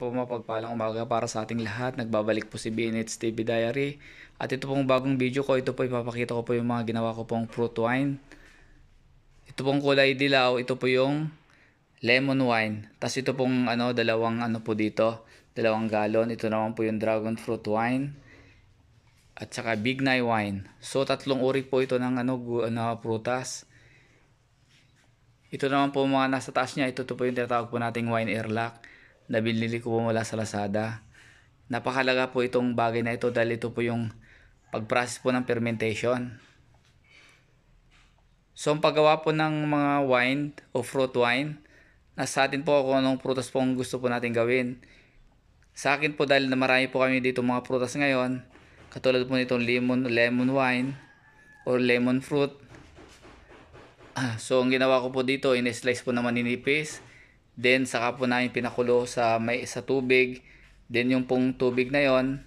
po mapagpalang umaga para sa ating lahat. Nagbabalik po si BNH TV Diary. At ito pong bagong video ko, ito po ipapakita ko po yung mga ginawa ko pong fruit wine. Ito pong kulay dilaw, ito po yung lemon wine. Tapos ito pong ano, dalawang ano po dito, dalawang galon. Ito naman po yung dragon fruit wine. At saka big night wine. So tatlong uri po ito ng ano, ano prutas. Ito naman po mga nasa taas niya, ito, ito po yung tinatawag po nating wine airlock na ko po mula sa Lazada. Napakalaga po itong bagay na ito dahil ito po yung pag-process po ng fermentation. So, ang paggawa po ng mga wine o fruit wine, nasa atin po kung anong prutas po ang gusto po natin gawin. Sa akin po dahil na marami po kami dito mga prutas ngayon, katulad po nitong lemon, lemon wine or lemon fruit. So, ang ginawa ko po dito, in-slice po naman ninipis Then saka po namin pinakulo sa may sa tubig. Then yung pong tubig na yon,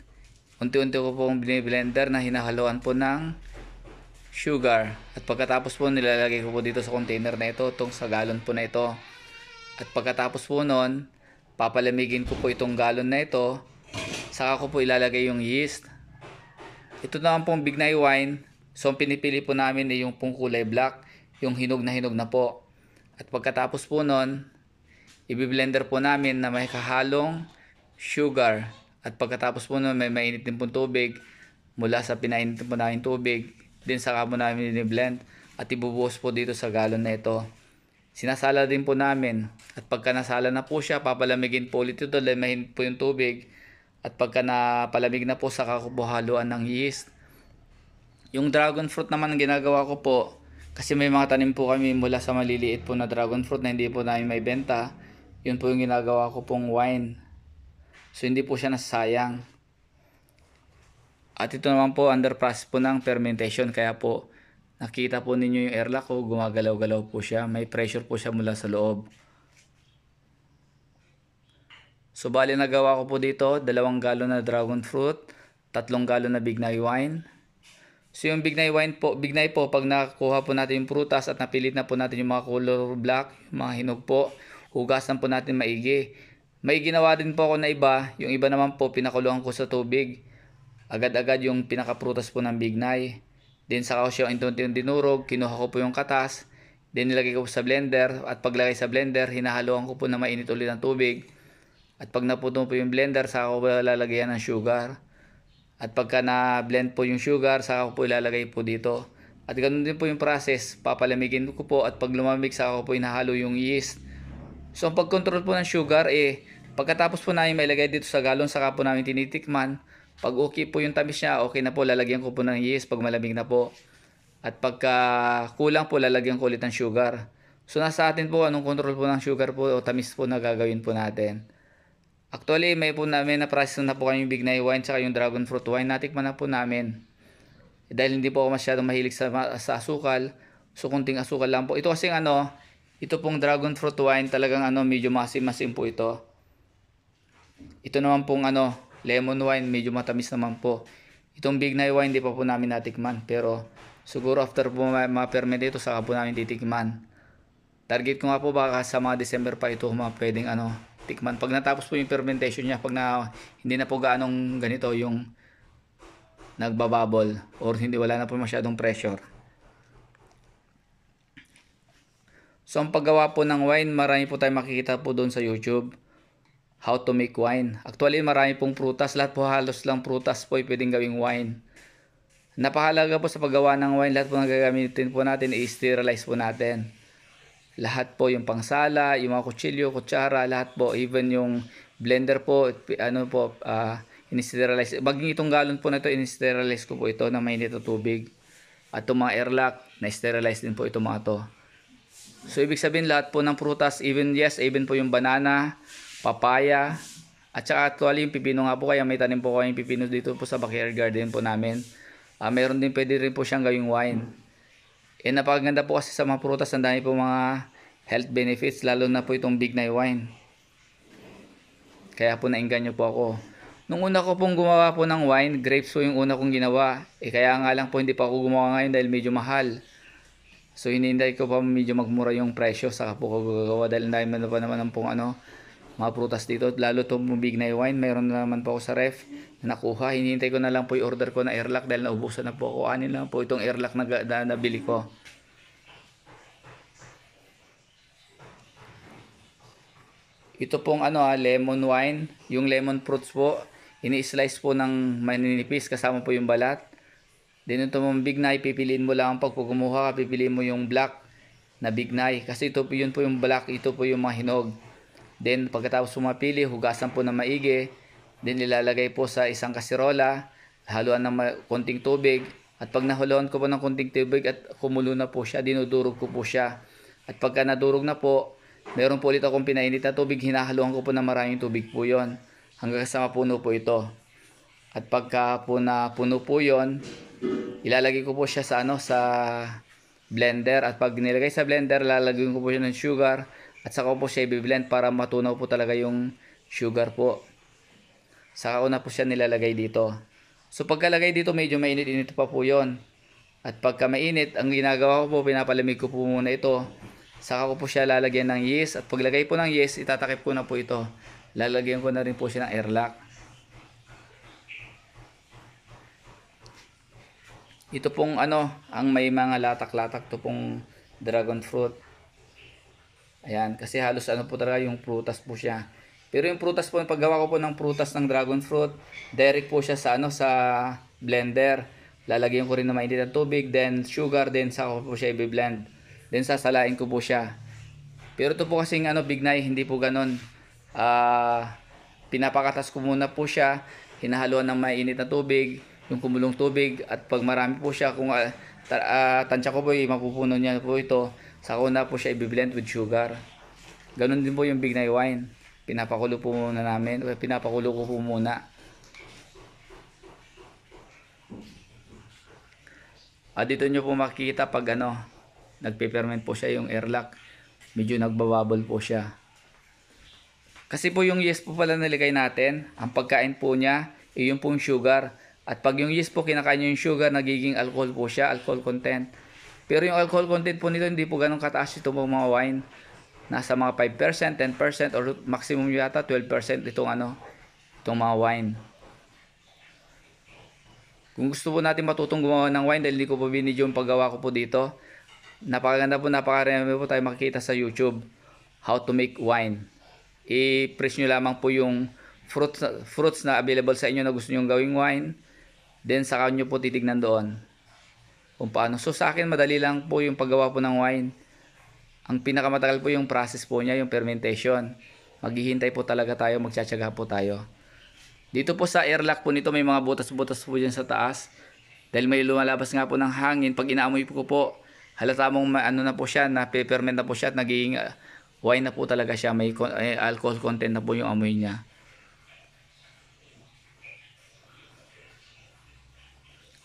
unti-unti ko pong blender na hinahaluan po ng sugar. At pagkatapos po nilalagay ko po dito sa container na ito, itong sa galon po na ito. At pagkatapos po nun, papalamigin ko po itong galon na ito. Saka ko po ilalagay yung yeast. Ito naman pong Big Night Wine. So, ang pinipili po namin ay yung pong kulay black, yung hinog na hinog na po. At pagkatapos po nun, Ibi-blender po namin na may kahalong sugar. At pagkatapos po nun, may mainit din po tubig mula sa pinainit po namin tubig. Din saka po namin i-blend at ibubuhos po dito sa galon na ito. Sinasala din po namin. At pagka nasala na po siya, papalamigin po ulit ito dahil mainit po yung tubig. At pagka napalamig na po, saka ko po haluan ng yeast. Yung dragon fruit naman ang ginagawa ko po, kasi may mga tanim po kami mula sa maliliit po na dragon fruit na hindi po namin may benta. Yun po yung ginagawa ko pong wine. So hindi po siya nasayang. At ito naman po under process po ng fermentation kaya po nakita po ninyo yung airlock ko gumagalaw-galaw po siya. May pressure po siya mula sa loob. So bali nagawa ko po dito dalawang galon na dragon fruit, tatlong galon na Big Night wine. So yung Big Night wine po, Big Night po pag nakuha po natin yung prutas at napilit na po natin yung mga color black, yung mga hinog po, hugasan po natin maigi. May ginawa din po ako na iba, yung iba naman po pinakuluan ko sa tubig. Agad-agad yung pinakaprutas po ng bignay. Then saka ko siya unti-unti dinurog, kinuha ko po yung katas. Then nilagay ko po sa blender at paglagay sa blender, hinahaluan ko po na mainit ulit ng tubig. At pag naputo po yung blender, saka ko po lalagyan ng sugar. At pagka na-blend po yung sugar, saka ko po ilalagay po dito. At ganun din po yung process, papalamigin ko po at pag lumamig, saka ko po inahalo yung yeast So, ang pag-control po ng sugar, eh, pagkatapos po namin mailagay dito sa galon, saka po namin tinitikman. Pag okay po yung tamis niya, okay na po, lalagyan ko po ng yeast pag malamig na po. At pagka kulang po, lalagyan ko ulit ng sugar. So, nasa atin po, anong control po ng sugar po o tamis po na gagawin po natin. Actually, may po namin na process na po kami yung Big Night Wine tsaka yung Dragon Fruit Wine. Natikman na po namin. Eh, dahil hindi po ako masyadong mahilig sa, sa asukal. So, kunting asukal lang po. Ito kasi ano, ito pong dragon fruit wine talagang ano medyo masim-masim po ito. Ito naman pong ano lemon wine medyo matamis naman po. Itong big night wine di pa po namin natikman pero siguro after po ma-ferment ito saka po namin titikman. Target ko nga po baka sa mga December pa ito mga pwedeng ano tikman. Pag natapos po yung fermentation niya, pag na, hindi na po gaanong ganito yung nagbababble or hindi wala na po masyadong pressure. So, ang paggawa po ng wine, marami po tayo makikita po doon sa YouTube. How to make wine. Actually, marami pong prutas. Lahat po halos lang prutas po ay pwedeng gawing wine. Napahalaga po sa paggawa ng wine, lahat po na gagamitin po natin, i-sterilize po natin. Lahat po yung pangsala, yung mga kutsilyo, kutsara, lahat po, even yung blender po, ano po, uh, in-sterilize. Baging itong galon po na ito, in-sterilize ko po ito na mainit na tubig. At itong mga airlock, na-sterilize din po ito mga to. So, ibig sabihin lahat po ng prutas, even yes, even po yung banana, papaya, at saka actually yung pipino nga po, kaya may tanim po kayong pipino dito po sa backyard garden po namin. Uh, meron din pwede rin po siyang gawing wine. Eh, napakaganda po kasi sa mga prutas, ang dami po mga health benefits, lalo na po itong Big Night Wine. Kaya po nainganyo po ako. Nung una ko pong gumawa po ng wine, grapes po yung una kong ginawa. Eh kaya nga lang po hindi pa ako gumawa ngayon dahil medyo mahal. So hinihintay ko pa medyo magmura yung presyo sa po ko gagawa dahil dahil na pa naman ang pong ano mga prutas dito. Lalo itong Bignay wine, mayroon na naman po ako sa ref na nakuha. Hinihintay ko na lang po yung order ko na airlock dahil naubusan na po ako. Anin lang po itong airlock na, na nabili ko. Ito pong ano ah, lemon wine, yung lemon fruits po, ini-slice po ng maninipis kasama po yung balat. Then ito mong bignay, pipiliin mo lang pag kumuha ka, pipiliin mo yung black na bignay. Kasi ito po yun po yung black, ito po yung mga hinog. Then pagkatapos sumapili, hugasan po ng maigi. Then ilalagay po sa isang kasirola, haluan ng konting tubig. At pag nahuluan ko po ng konting tubig at kumulo na po siya, dinudurog ko po siya. At pagka nadurog na po, meron po ulit akong pinainit na tubig, hinahaluan ko po ng maraming tubig po yon hanggang sa mapuno po ito. At pagka po na puno po yon ilalagay ko po siya sa ano sa blender at pag nilagay sa blender lalagyan ko po siya ng sugar at saka ko po siya i-blend para matunaw po talaga yung sugar po. Saka ko na po siya nilalagay dito. So pagkalagay dito medyo mainit-init pa po yon. At pagka mainit, ang ginagawa ko po, pinapalamig ko po muna ito. Saka ko po siya lalagyan ng yeast. At paglagay po ng yeast, itatakip ko na po ito. Lalagyan ko na rin po siya ng airlock. Ito pong ano, ang may mga latak-latak to pong dragon fruit. Ayan, kasi halos ano po talaga yung prutas po siya. Pero yung prutas po, paggawa ko po ng prutas ng dragon fruit, direct po siya sa ano sa blender. Lalagyan ko rin ng mainit na tubig, then sugar, then saka ko po siya i-blend. Then sasalain ko po siya. Pero ito po kasing ano, bignay, hindi po ganon. Ah, pinapakatas ko muna po siya, hinahaluan ng mainit na tubig, yung kumulong tubig, at pag marami po siya, kung uh, ta- tansya ko po, eh, mapupuno niya po ito, saka ko na po siya i-blend with sugar. Ganon din po yung bignay wine. Pinapakulo po muna namin, pinapakulo ko po muna. Ah, dito nyo po makikita pag ano, nagpe-ferment po siya yung airlock. Medyo nagbabubble po siya. Kasi po yung yeast po pala nilagay natin, ang pagkain po niya, eh, yung pong sugar. At pag yung yeast po kinakain nyo yung sugar, nagiging alcohol po siya, alcohol content. Pero yung alcohol content po nito, hindi po ganun kataas ito po mga wine. Nasa mga 5%, 10% or maximum yata 12% itong ano, itong mga wine. Kung gusto po natin matutong gumawa ng wine dahil hindi ko po binidyo yung paggawa ko po dito, napakaganda po, napakarami po tayo makikita sa YouTube how to make wine. I-press nyo lamang po yung fruits, fruits na available sa inyo na gusto nyo gawing wine. Then saka nyo po titignan doon kung paano. So sa akin madali lang po yung paggawa po ng wine. Ang pinakamatagal po yung process po niya, yung fermentation. Maghihintay po talaga tayo, magtsatsaga po tayo. Dito po sa airlock po nito may mga butas-butas po dyan sa taas. Dahil may lumalabas nga po ng hangin. Pag inaamoy ko po, halata mong ano na po siya, na peppermint na po siya at nagiging uh, wine na po talaga siya. May eh, alcohol content na po yung amoy niya.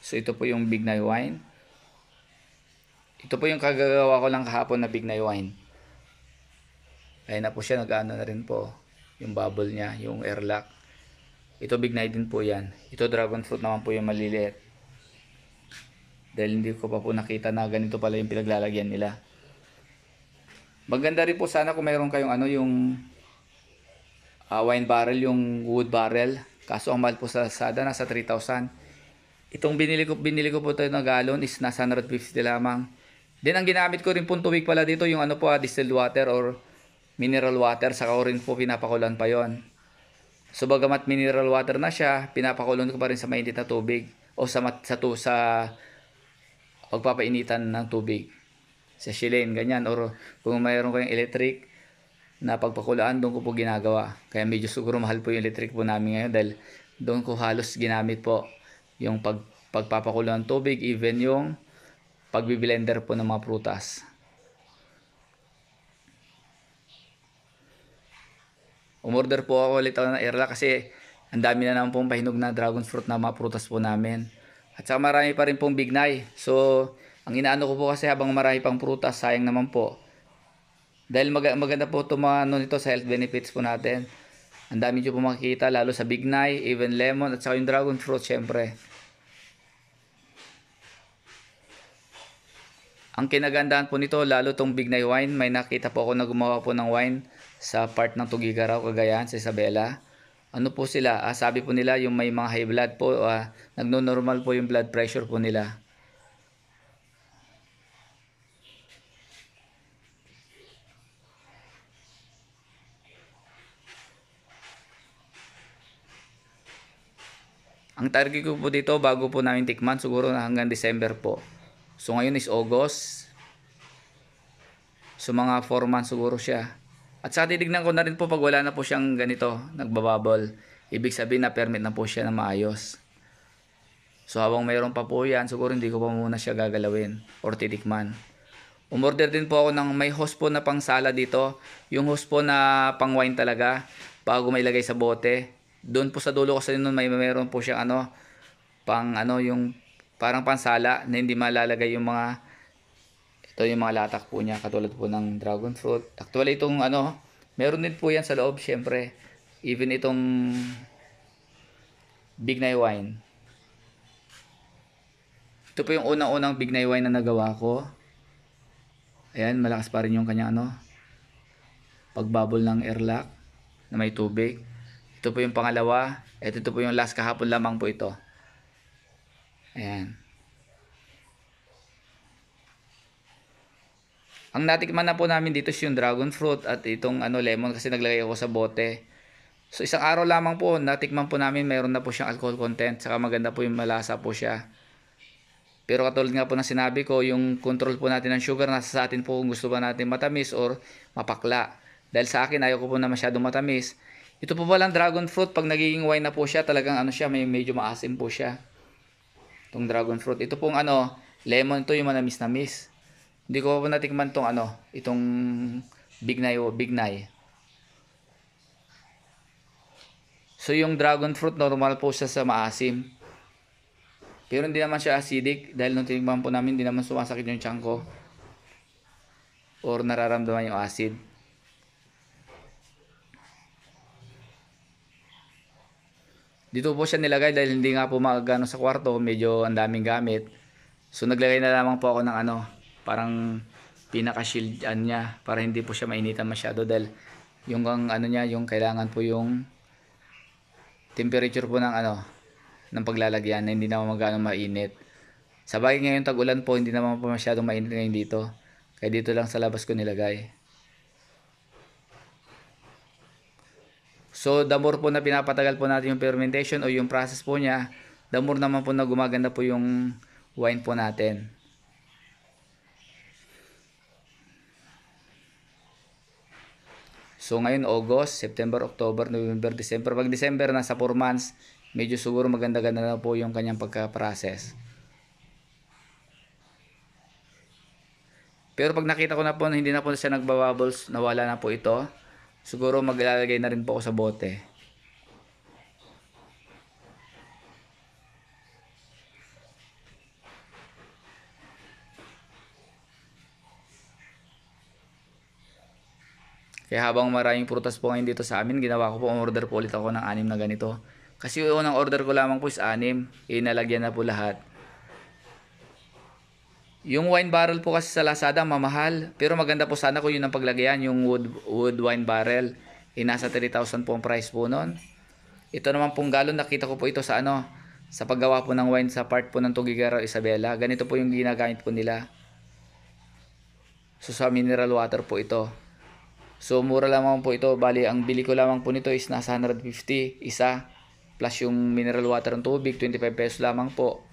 So ito po yung Big Night Wine. Ito po yung kagagawa ko lang kahapon na Big Night Wine. Ayun na po siya, nag-ano na rin po. Yung bubble niya, yung airlock. Ito Big Night din po yan. Ito Dragon Fruit naman po yung maliliit. Dahil hindi ko pa po nakita na ganito pala yung pinaglalagyan nila. Maganda rin po sana kung mayroon kayong ano yung ah, wine barrel, yung wood barrel. Kaso ang mahal po sa Lazada, nasa 3,000. Itong binili ko, binili ko po ito na galon is nasa 150 lamang. Then ang ginamit ko rin po tubig pala dito yung ano po ah, distilled water or mineral water. Saka ko rin po pinapakulan pa yon. So bagamat mineral water na siya, pinapakulan ko pa rin sa mainit na tubig o sa mat, sa to sa pagpapainitan ng tubig. Sa shilane, ganyan. Or kung mayroon kayong electric na pagpakulaan, doon ko po ginagawa. Kaya medyo siguro mahal po yung electric po namin ngayon dahil doon ko halos ginamit po yung pag, pagpapakulo ng tubig, even yung pagbiblender po ng mga prutas. Umorder po ako ulit ako ng airlock kasi ang dami na naman pong pahinog na dragon fruit na mga prutas po namin. At saka marami pa rin pong bignay. So, ang inaano ko po kasi habang marami pang prutas, sayang naman po. Dahil mag- maganda po ito mga ano nito sa health benefits po natin. Ang dami nyo po makikita, lalo sa bignay, even lemon, at saka yung dragon fruit, syempre. Ang kinagandaan po nito, lalo tong bignay wine, may nakita po ako na gumawa po ng wine sa part ng Tugigaraw, Cagayan, sa Isabela. Ano po sila? Ah, sabi po nila yung may mga high blood po, ah, nagno-normal po yung blood pressure po nila. Ang target ko po dito bago po namin tikman siguro na hanggang December po. So ngayon is August. So mga 4 months siguro siya. At sa titignan ko na rin po pag wala na po siyang ganito, nagbababble. Ibig sabihin na permit na po siya na maayos. So habang mayroon pa po yan, siguro hindi ko pa muna siya gagalawin or titikman. Umorder din po ako ng may host po na pang sala dito. Yung host po na pang wine talaga bago may lagay sa bote. Doon po sa dulo ko sa nun may meron po siyang ano pang ano yung parang pansala na hindi malalagay yung mga ito yung mga latak po niya katulad po ng dragon fruit. Actually itong ano meron din po yan sa loob syempre. Even itong Big Night Wine. Ito po yung unang-unang Big Night Wine na nagawa ko. Ayan, malakas pa rin yung kanya ano pagbubble ng airlock na may tubig. Ito po yung pangalawa. Ito, ito po yung last kahapon lamang po ito. Ayan. Ang natikman na po namin dito is yung dragon fruit at itong ano lemon kasi naglagay ako sa bote. So isang araw lamang po natikman po namin mayroon na po siyang alcohol content saka maganda po yung malasa po siya. Pero katulad nga po ng sinabi ko, yung control po natin ng sugar nasa sa atin po kung gusto ba natin matamis or mapakla. Dahil sa akin ayaw ko po na masyadong matamis. Ito po palang dragon fruit, pag nagiging wine na po siya, talagang ano siya, may medyo maasim po siya. Itong dragon fruit. Ito pong ano, lemon to yung manamis-namis. Hindi ko pa natikman tong ano, itong big nai, big nai. So yung dragon fruit, normal po siya sa maasim. Pero hindi naman siya acidic dahil nung tinikman po namin, hindi naman sumasakit yung tiyan ko. Or nararamdaman yung acid. Dito po siya nilagay dahil hindi nga po magano sa kwarto, medyo ang daming gamit. So naglagay na lamang po ako ng ano, parang pinaka-shield niya para hindi po siya mainitan masyado dahil yung ang ano niya, yung kailangan po yung temperature po ng ano, ng paglalagyan na hindi naman magano mainit. Sa bagay ngayon tag-ulan po, hindi naman po masyadong mainit ngayon dito. Kaya dito lang sa labas ko nilagay. So, the more po na pinapatagal po natin yung fermentation o yung process po niya, the more naman po na gumaganda po yung wine po natin. So, ngayon August, September, October, November, December. Pag December, nasa 4 months, medyo siguro maganda-ganda na po yung kanyang pagka-process. Pero pag nakita ko na po na hindi na po siya nagbabubbles, nawala na po ito, Siguro maglalagay na rin po ako sa bote. Kaya habang maraming prutas po ngayon dito sa amin, ginawa ko po, order po ulit ako ng anim na ganito. Kasi unang order ko lamang po is anim, inalagyan na po lahat. Yung wine barrel po kasi sa Lazada mamahal, pero maganda po sana ko yun ang paglagyan, yung wood, wood wine barrel. E nasa 3,000 po ang price po nun. Ito naman pong galon, nakita ko po ito sa ano, sa paggawa po ng wine sa part po ng Tugigaraw Isabela. Ganito po yung ginagamit po nila. So sa mineral water po ito. So mura lamang po ito. Bali, ang bili ko lamang po nito is nasa 150 isa. Plus yung mineral water ng tubig, 25 pesos lamang po.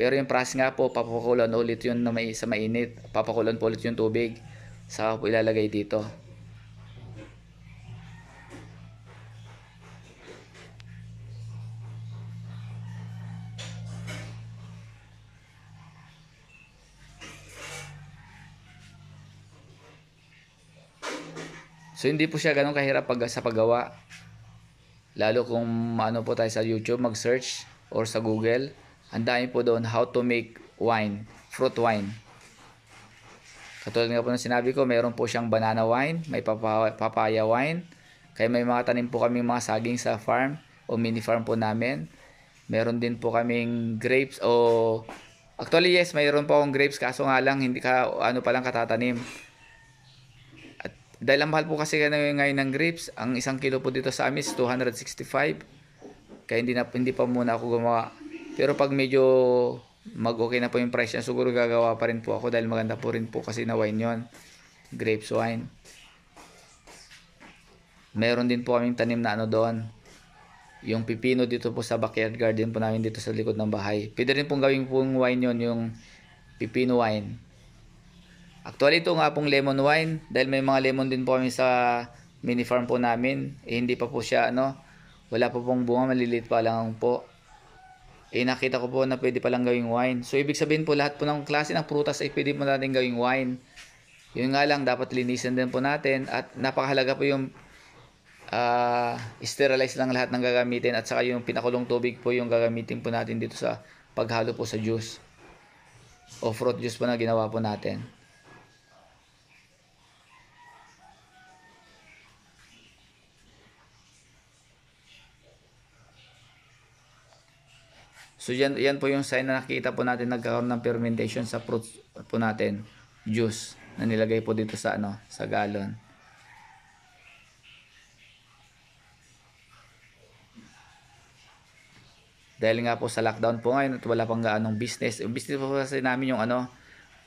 Pero yung process nga po, papakulan ulit yun na may, sa mainit. Papakulan po ulit yung tubig. Saka po ilalagay dito. So hindi po siya ganun kahirap pag sa paggawa. Lalo kung ano po tayo sa YouTube mag-search or sa Google, ang dami po doon how to make wine, fruit wine. Katulad nga po ng sinabi ko, mayroon po siyang banana wine, may papaya wine, kaya may mga tanim po kami mga saging sa farm o mini farm po namin. Meron din po kaming grapes o actually yes, mayroon po akong grapes kaso nga lang hindi ka ano pa lang katatanim Dahil ang mahal po kasi ngayon ng grapes, ang isang kilo po dito sa amin is 265. Kaya hindi, na, hindi pa muna ako gumawa. Pero pag medyo mag-okay na po yung price niya, siguro gagawa pa rin po ako dahil maganda po rin po kasi na wine yon Grapes wine. Meron din po kaming tanim na ano doon. Yung pipino dito po sa backyard garden po namin dito sa likod ng bahay. Pwede rin pong gawing pong wine yon yung pipino wine. Actually ito nga pong lemon wine dahil may mga lemon din po kami sa mini farm po namin. Eh, hindi pa po siya ano, wala pa pong bunga, maliliit pa lang po. Eh nakita ko po na pwede palang gawing wine. So ibig sabihin po lahat po ng klase ng prutas ay pwede po natin gawing wine. Yun nga lang dapat linisin din po natin at napakahalaga po yung ah sterilize lang lahat ng gagamitin at saka yung pinakulong tubig po yung gagamitin po natin dito sa paghalo po sa juice o fruit juice po na ginawa po natin. So yan, yan po yung sign na nakita po natin nagkaroon ng fermentation sa fruit po natin, juice na nilagay po dito sa ano, sa galon. Dahil nga po sa lockdown po ngayon at wala pang gaanong business. Yung business po kasi namin yung ano,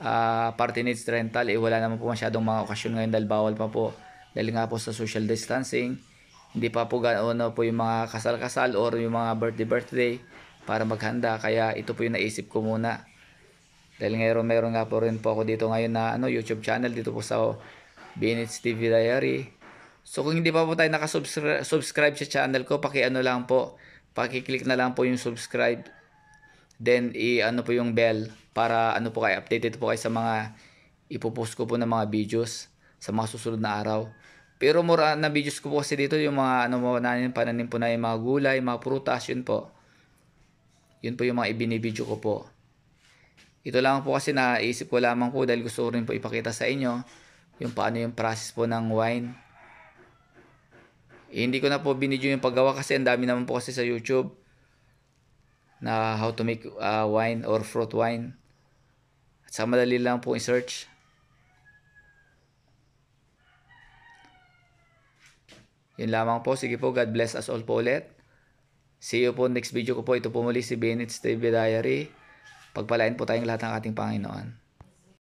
ah party needs rental, eh wala naman po masyadong mga okasyon ngayon dahil bawal pa po. Dahil nga po sa social distancing, hindi pa po gaano po yung mga kasal-kasal or yung mga birthday-birthday para maghanda. Kaya ito po yung naisip ko muna. Dahil ngayon meron nga po rin po ako dito ngayon na ano, YouTube channel dito po sa Binits TV Diary. So kung hindi pa po tayo nakasubscribe subscribe sa channel ko, paki-ano lang po, paki-click na lang po yung subscribe. Then i-ano po yung bell para ano po kayo updated po kayo sa mga ipopost ko po ng mga videos sa mga susunod na araw. Pero mura na videos ko po kasi dito yung mga ano mo na pananim po na yung mga gulay, mga prutas, yun po. Yun po yung mga ibinibidyo ko po. Ito lang po kasi naisip ko lamang po dahil gusto rin po ipakita sa inyo yung paano yung process po ng wine. Eh, hindi ko na po binidyo yung paggawa kasi ang dami naman po kasi sa YouTube na how to make uh, wine or fruit wine. At sa madali lang po i-search. Yun lamang po. Sige po, God bless us all po ulit. See you po next video ko po. Ito po muli si Bennett's TV Diary. Pagpalain po tayong lahat ng ating Panginoon.